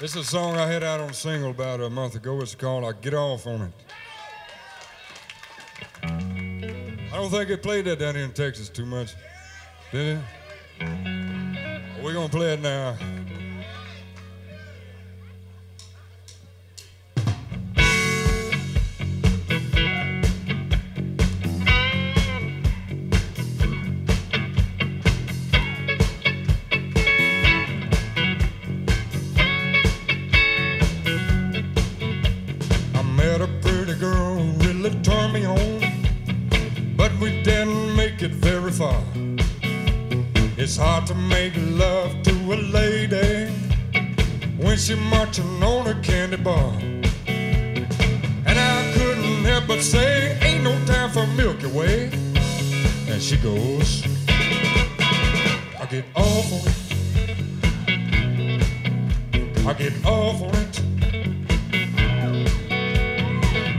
This is a song I had out on a single about a month ago. It's called I Get Off on It. I don't think they played that down here in Texas too much. Did it? We're going to play it now. It's hard to make love to a lady when she marching on a candy bar. And I couldn't help but say, ain't no time for Milky Way. And she goes, I get off on it. I get off on it.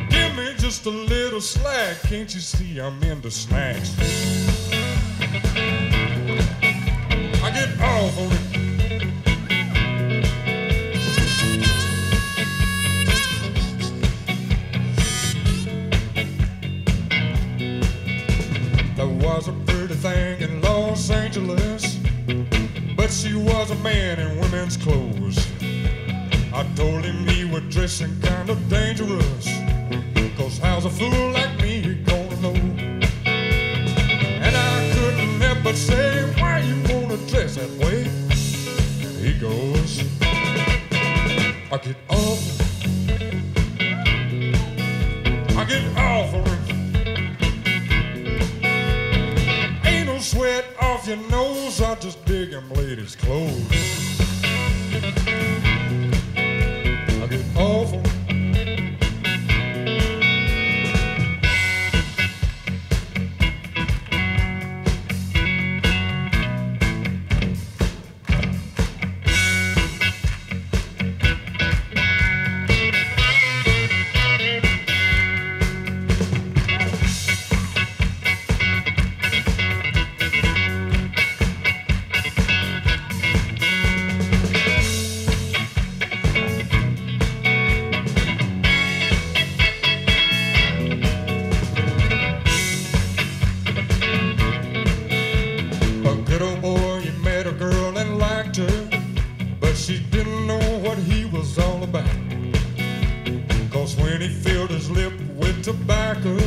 Give me just a little slack. Can't you see I'm into snacks? There was a pretty thing in Los Angeles, but she was a man in women's clothes. I told him he was dressing kind of dangerous. Cause how's a fool like me gonna know? And I couldn't help but say, that way? He goes, I get off. I get off it. Ain't no sweat off your nose, I just dig them ladies' clothes. I get off boy, he met a girl and liked her, but she didn't know what he was all about. Cause when he filled his lip with tobacco,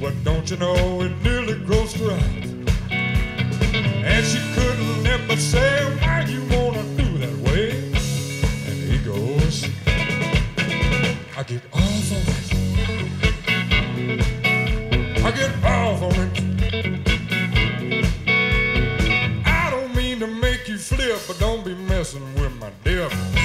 well, don't you know it nearly grossed her out? And she couldn't help but say, Why you wanna do that way? And he goes, I get off on it. I get off on it. But don't be messing with my dip.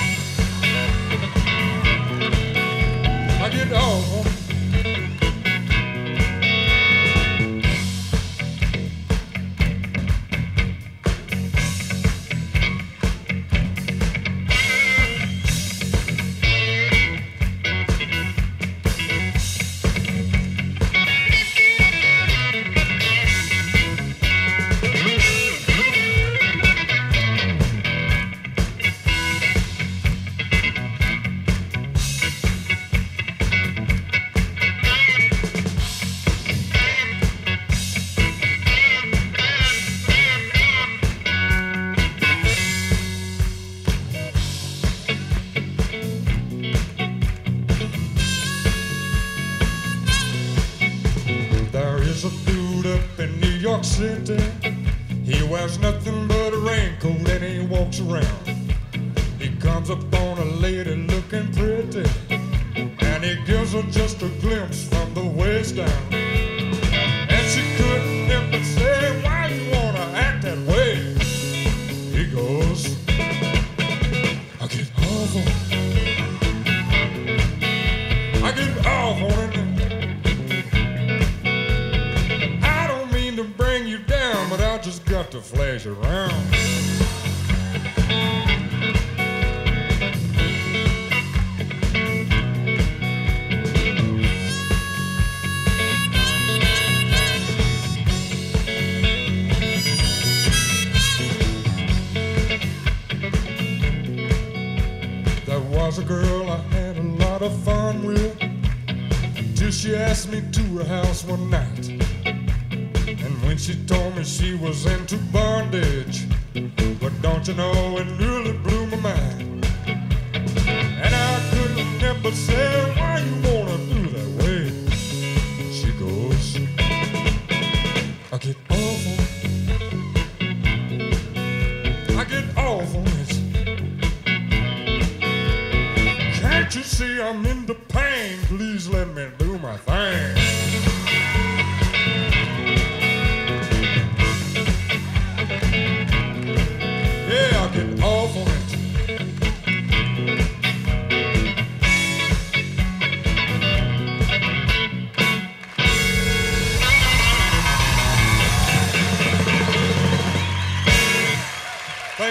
City. He wears nothing but a raincoat and he walks around. He comes upon a lady looking pretty, and he gives her just a to flash around. There was a girl I had a lot of fun with. Till she asked me to her house one night. And she told me she was into bondage, but don't you know it really blew my mind. And I couldn't help say, why you wanna do that way? She goes, I get awful. I get awful. Can't you see I'm in the pain? Please let me do my thing.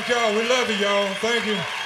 Thank y'all. We love you, y'all. Thank you.